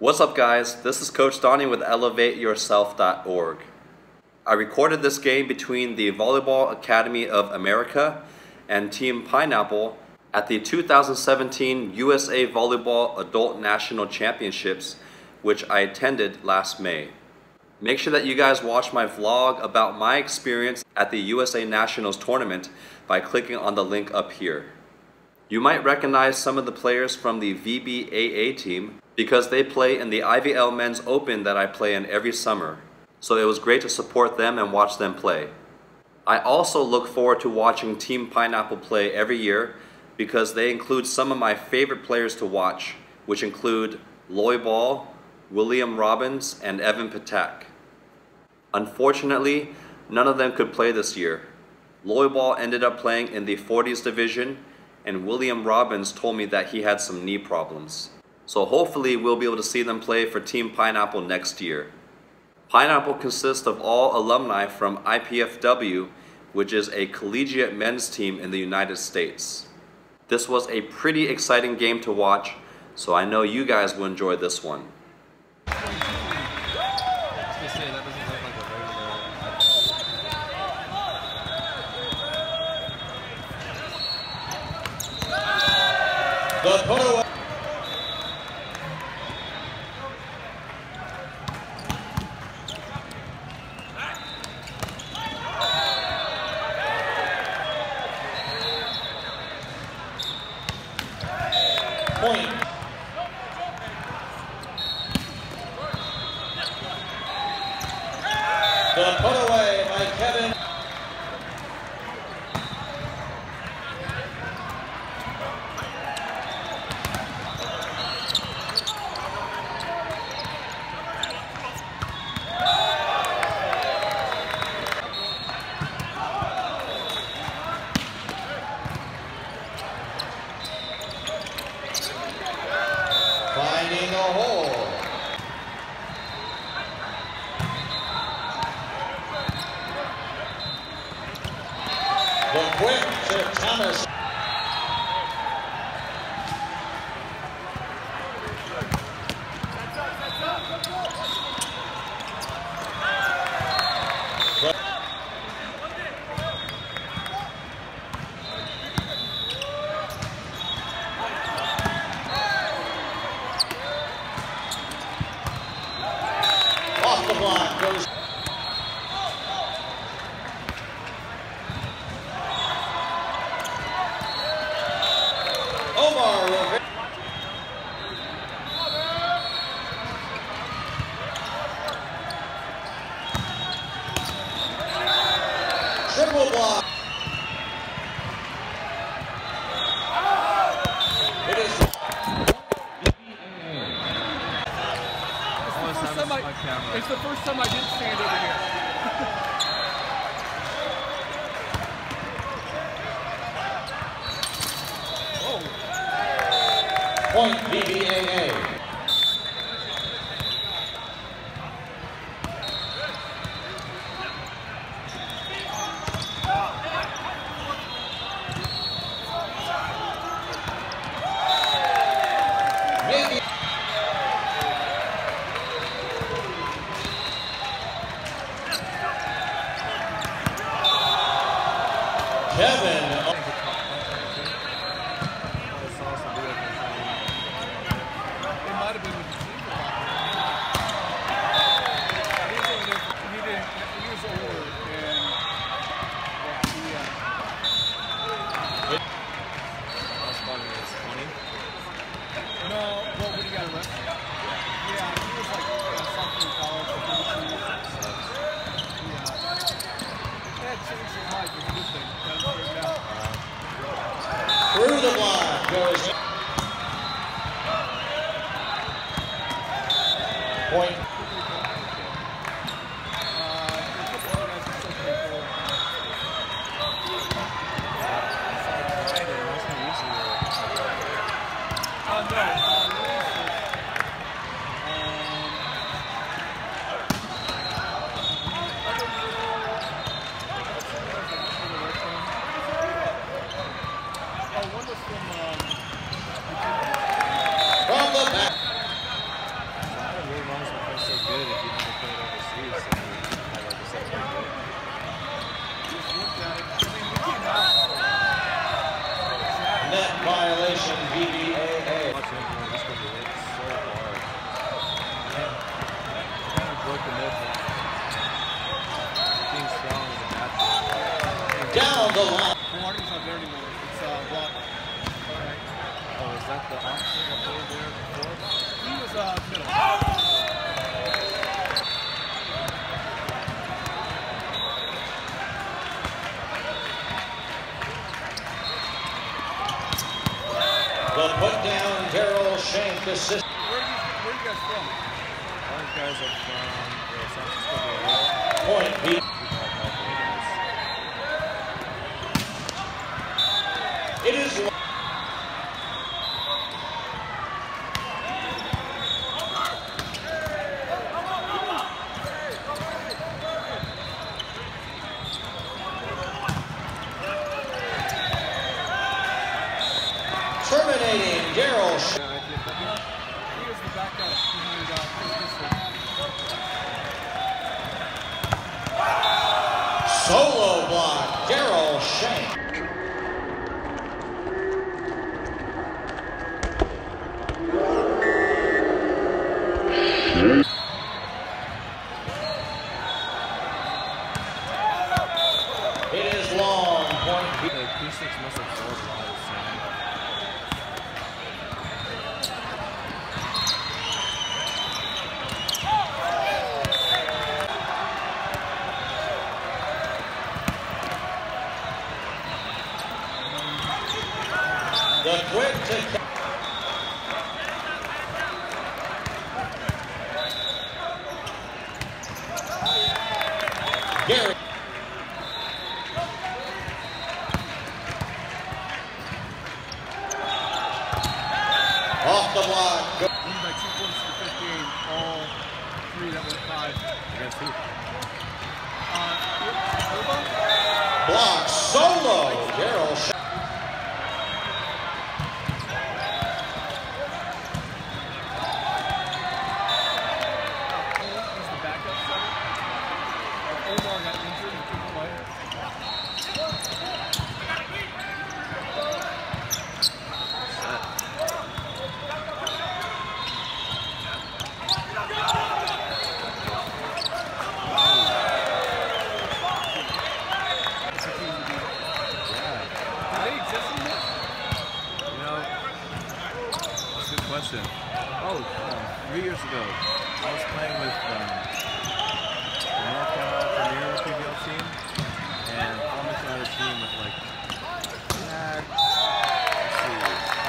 What's up guys, this is Coach Donny with ElevateYourself.org. I recorded this game between the Volleyball Academy of America and Team Pineapple at the 2017 USA Volleyball Adult National Championships, which I attended last May. Make sure that you guys watch my vlog about my experience at the USA Nationals tournament by clicking on the link up here. You might recognize some of the players from the VBAA team because they play in the IVL Men's Open that I play in every summer. So it was great to support them and watch them play. I also look forward to watching Team Pineapple play every year because they include some of my favorite players to watch, which include Lloy Ball, William Robbins, and Evan Patak. Unfortunately, none of them could play this year. Lloy Ball ended up playing in the 40s division, and William Robbins told me that he had some knee problems. So hopefully we'll be able to see them play for Team Pineapple next year. Pineapple consists of all alumni from IPFW, which is a collegiate men's team in the United States. This was a pretty exciting game to watch, so I know you guys will enjoy this one. The photo. Point. The put away by Kevin. Finding a hole. The quick to Thomas. Off the block goes. it's not there anymore. It's uh, block. Right. Oh, is that the option that played there before? He was uh, middle. The put down, Daryl Shank assist. Where, where are you guys from? Our guys are from the San Francisco Area. Point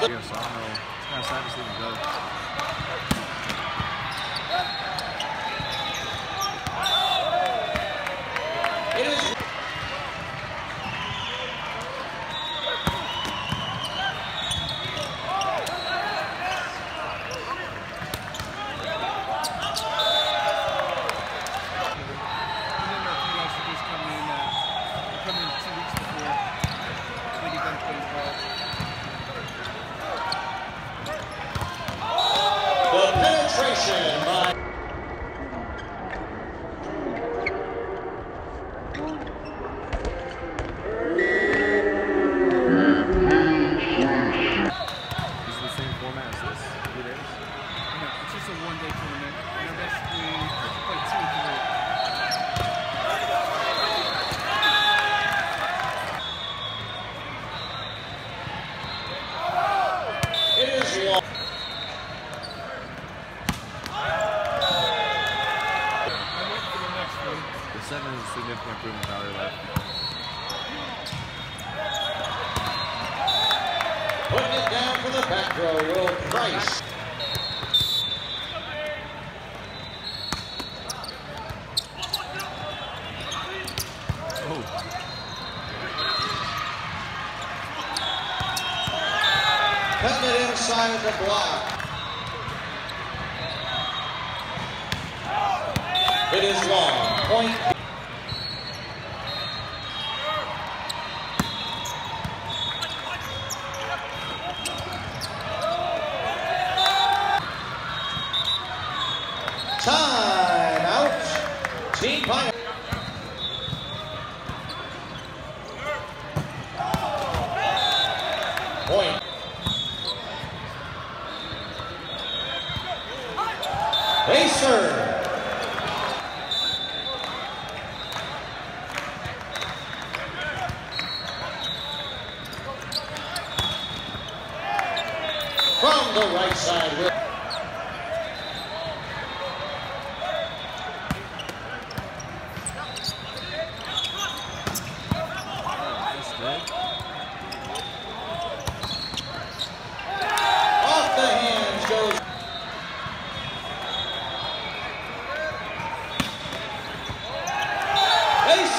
Yes, I know. It's kind of sad to see him go. Putting it down for the back row, Will Price. Cutting it inside of the block. It is long. Point.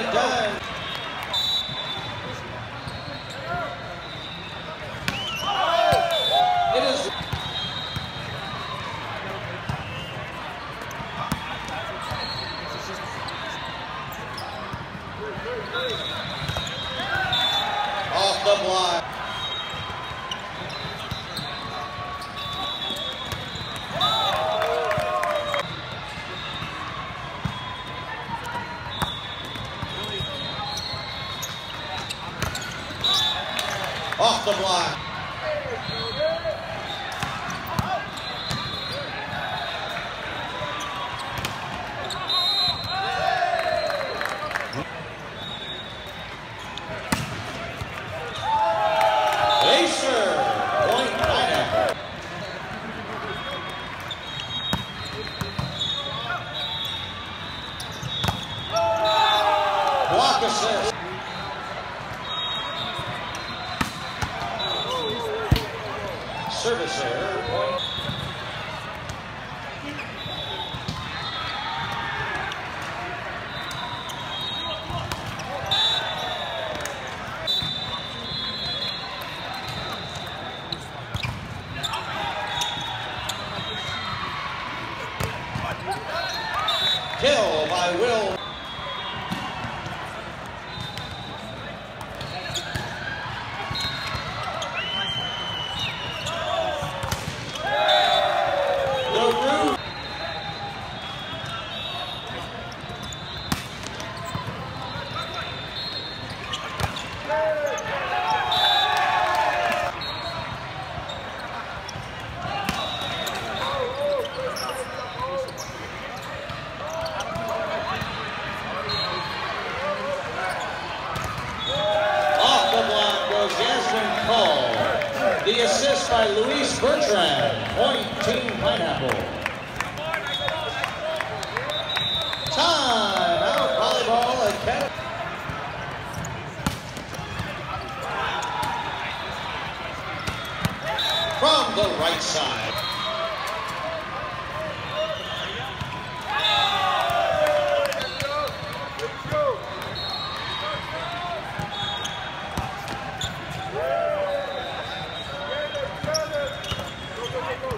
Canada does. I will.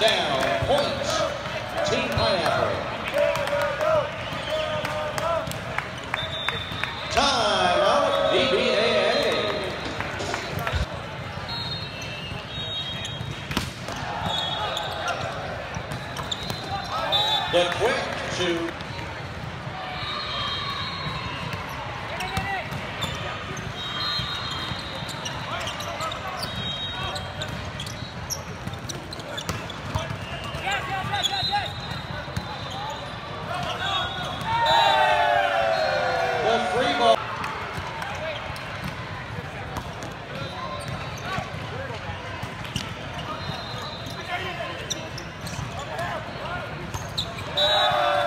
down.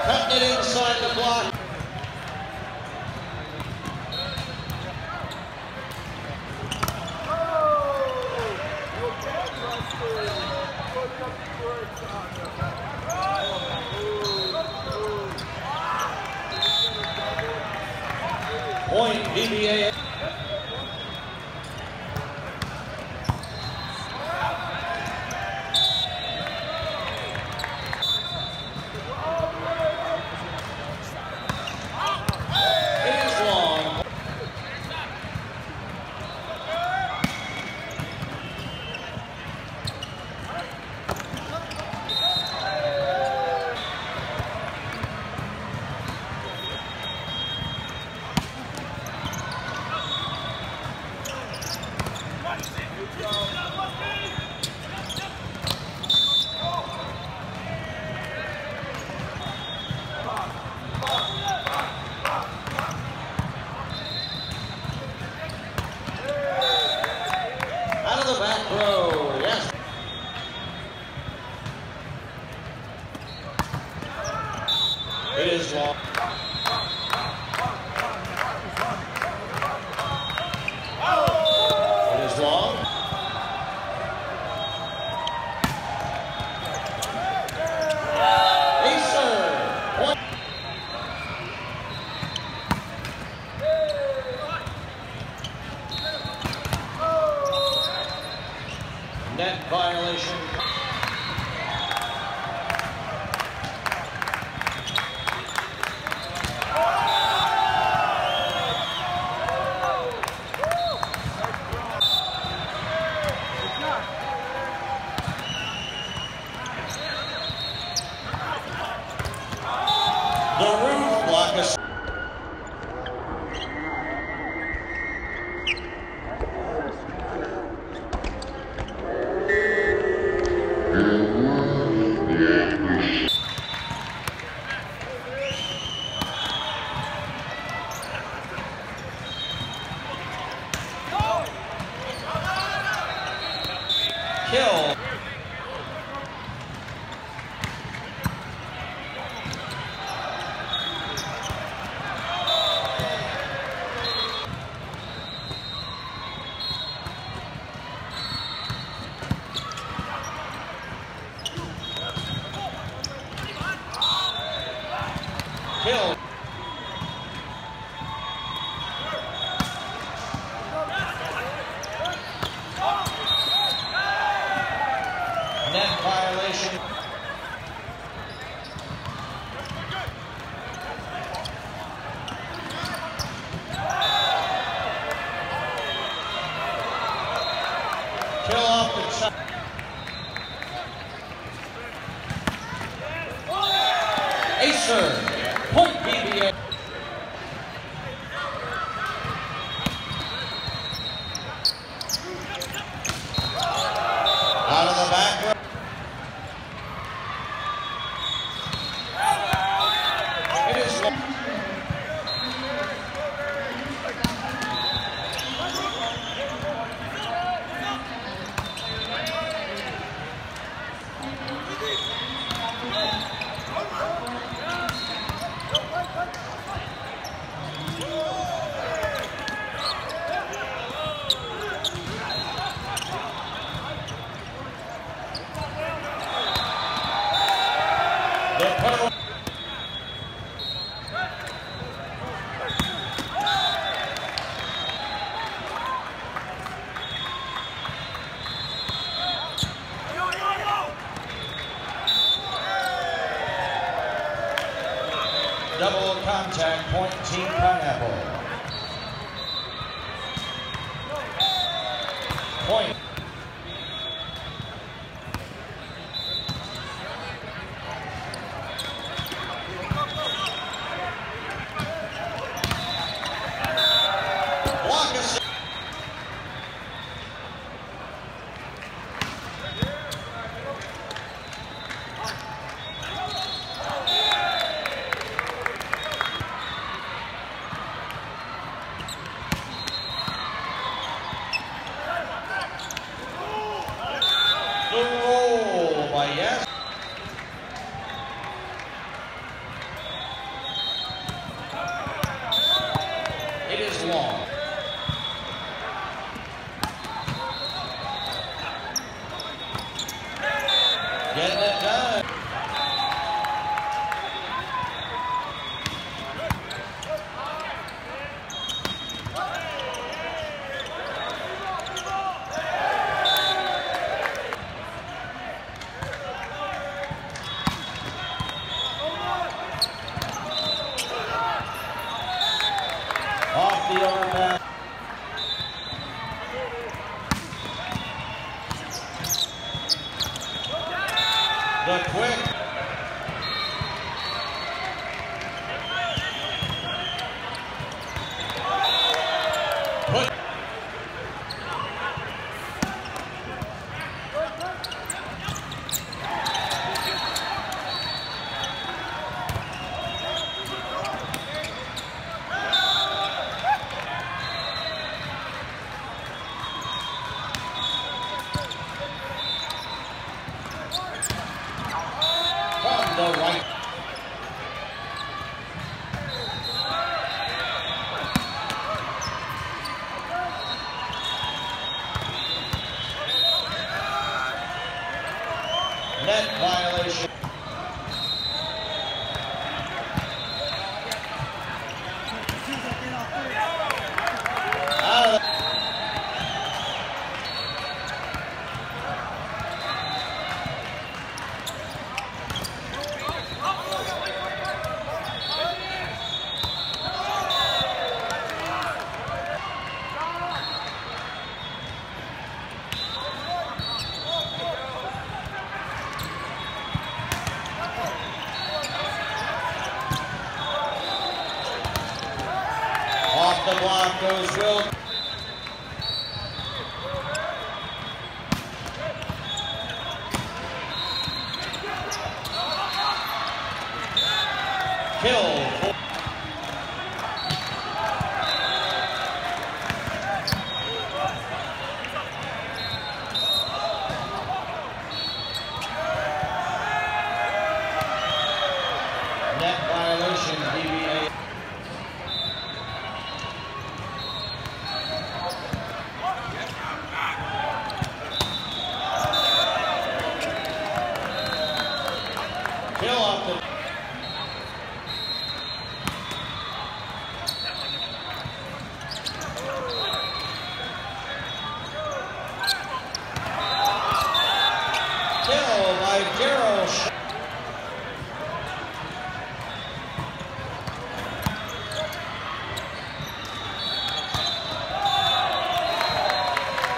Cutting inside the block. Kill.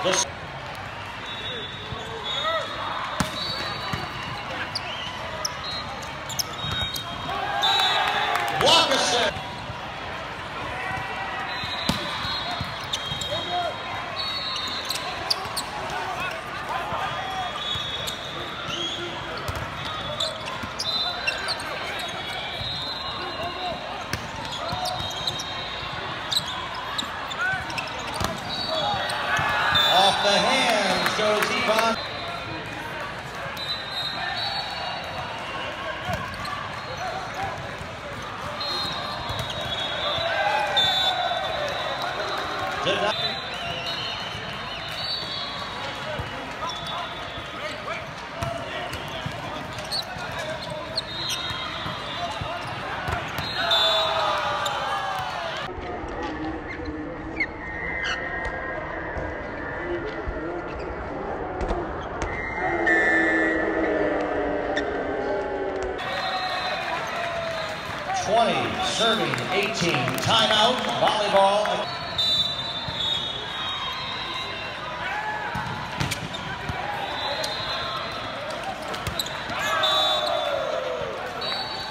The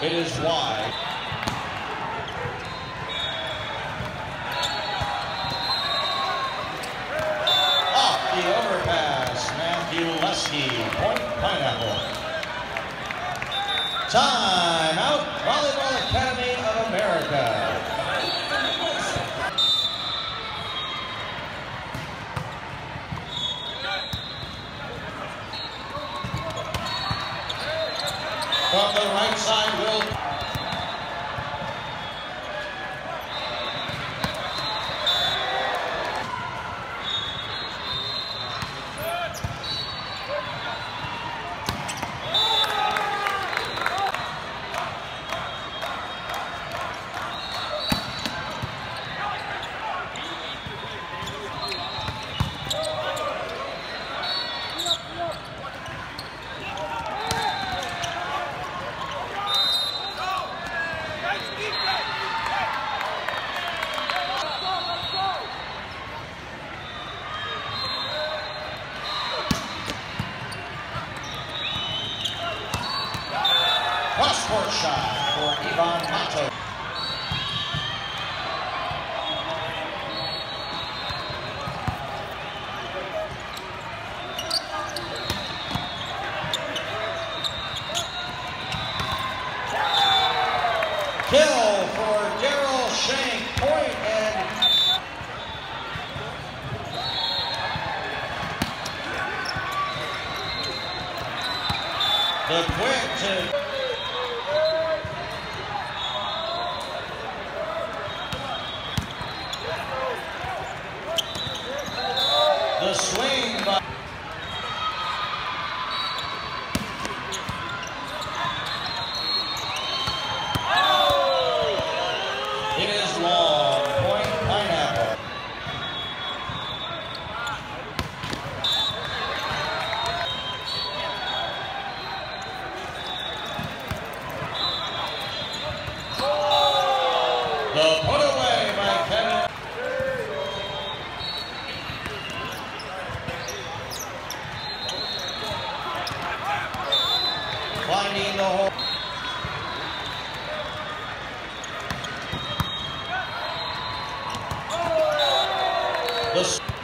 It is wide. Off the overpass, Matthew Lesky, point pineapple. Time out. For Ivan Mato. Kill for Daryl Shank, point and the quick to the swing by It is long, point pineapple. The put away by Kevin. Finding the hole. The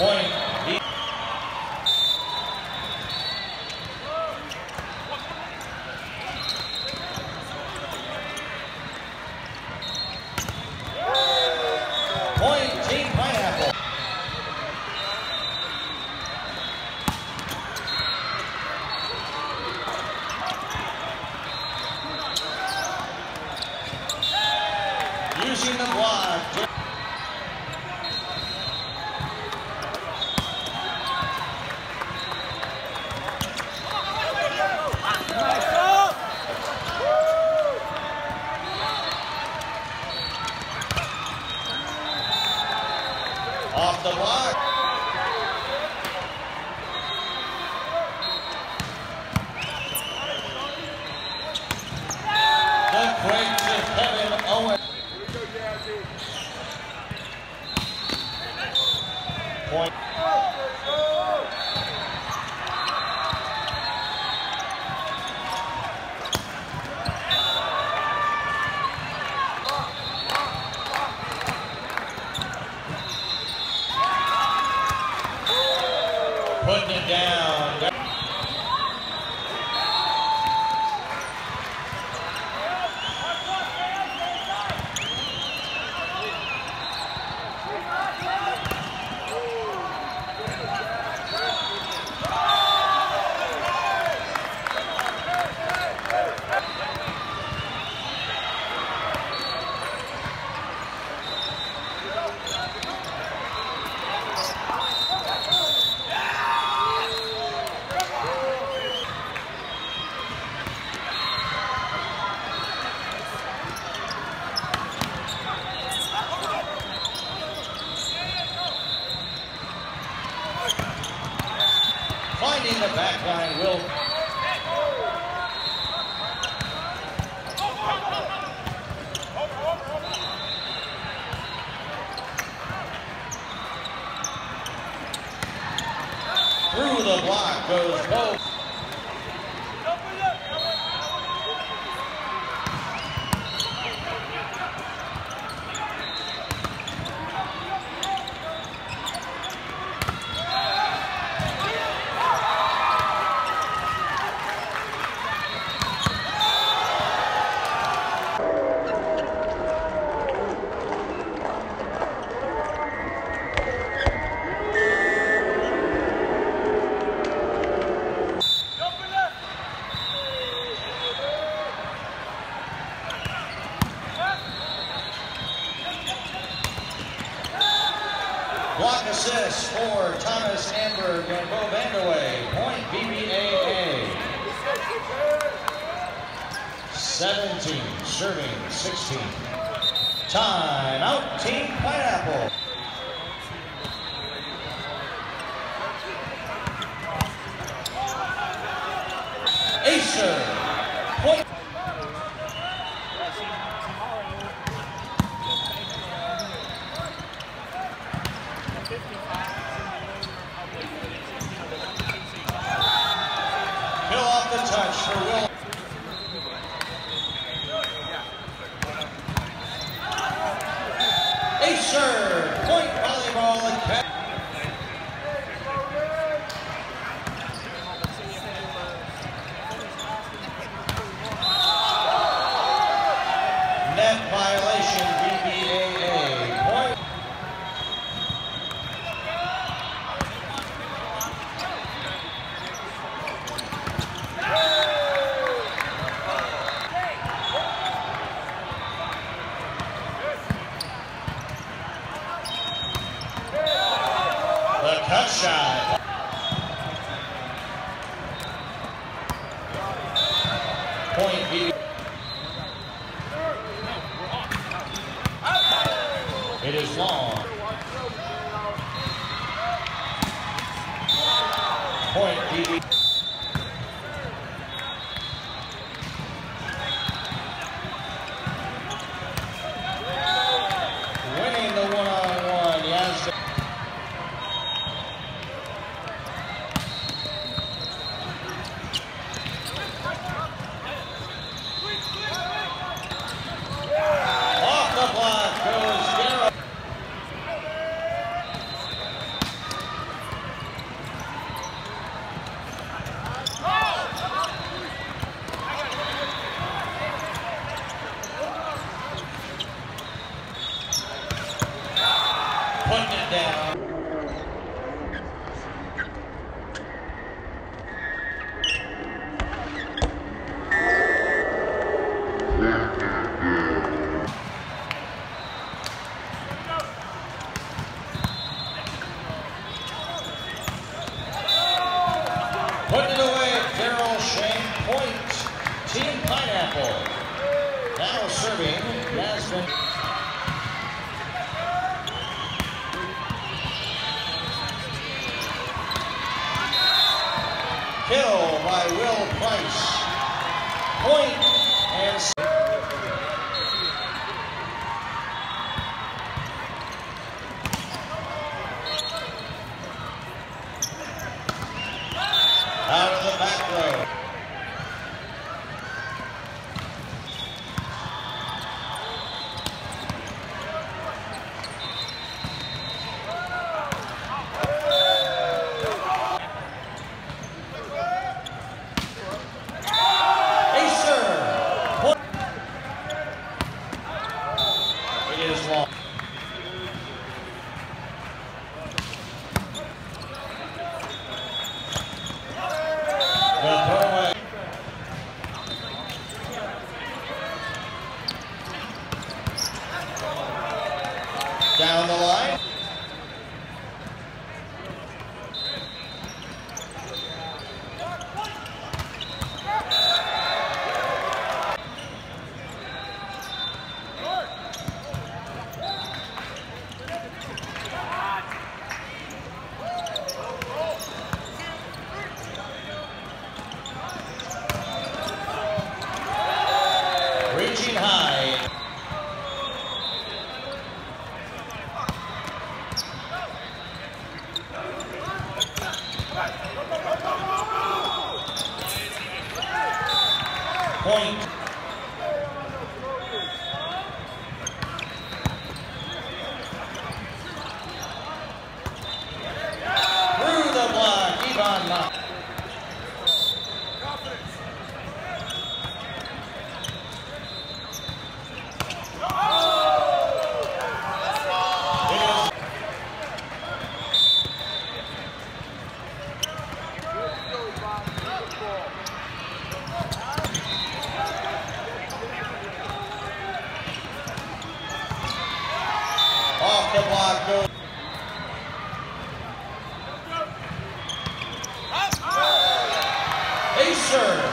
Point. Down the line. Reaching high. Point. Through the block, Ivan Knox. It is off the block goes. Acer,